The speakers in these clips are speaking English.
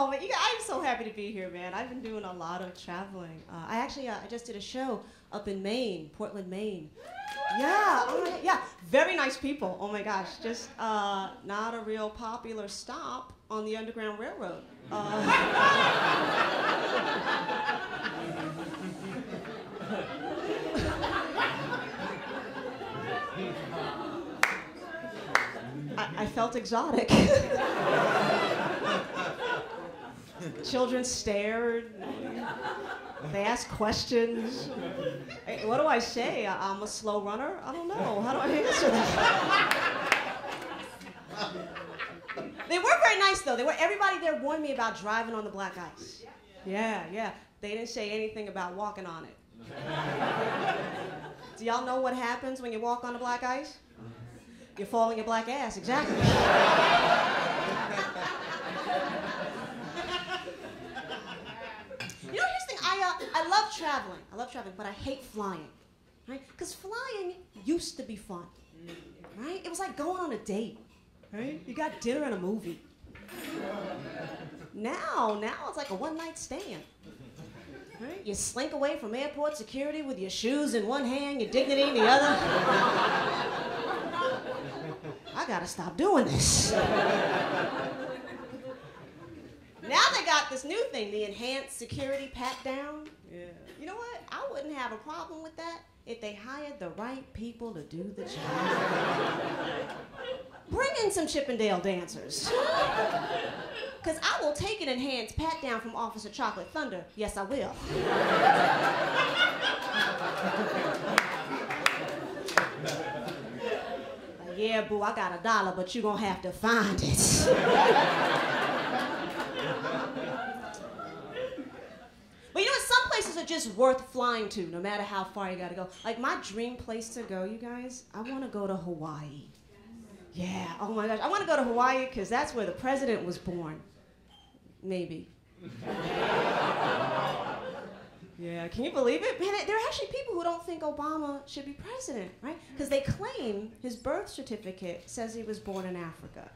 Oh, but you I'm so happy to be here, man. I've been doing a lot of traveling. Uh, I actually, uh, I just did a show up in Maine, Portland, Maine. Yeah, oh my, yeah, very nice people. Oh my gosh, just uh, not a real popular stop on the Underground Railroad. Uh, I, I felt exotic. Children stared. They asked questions. Hey, what do I say? I- I'm a slow runner? I don't know. How do I answer that? they were very nice though. They were everybody there warned me about driving on the black ice. Yeah, yeah. They didn't say anything about walking on it. Do y'all know what happens when you walk on the black ice? You fall on your black ass, exactly. You know, here's the thing. I, love traveling. I love traveling, but I hate flying. Right? Because flying used to be fun. Right? It was like going on a date. Right? You got dinner and a movie. Now, now it's like a one night stand. Right? You slink away from airport security with your shoes in one hand, your dignity in the other. I gotta stop doing this. Got this new thing, the enhanced security pat down. Yeah. You know what? I wouldn't have a problem with that if they hired the right people to do the job. Bring in some Chippendale dancers. Because I will take an enhanced pat down from Officer Chocolate Thunder. Yes, I will. Like, yeah, boo, I got a dollar, but you're going to have to find it. But you know what? Some places are just worth flying to, no matter how far you gotta go. Like my dream place to go, you guys, I wanna go to Hawaii. Yeah, oh my gosh. I wanna go to Hawaii because that's where the president was born. Maybe. yeah, can you believe it? Man, there are actually people who don't think Obama should be president, right? Because they claim his birth certificate says he was born in Africa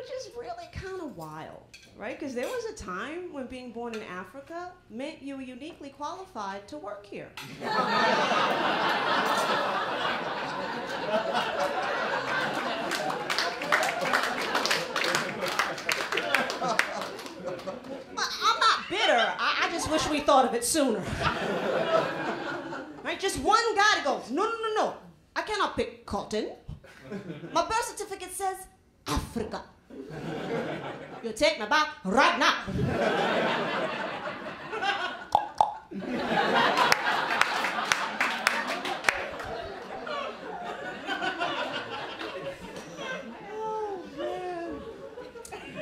which is really kind of wild, right? Because there was a time when being born in Africa meant you were uniquely qualified to work here. I'm not bitter. I, I just wish we thought of it sooner. right? Just one guy that goes, no, no, no, no. I cannot pick cotton. My birth certificate says Africa. You take me back right now.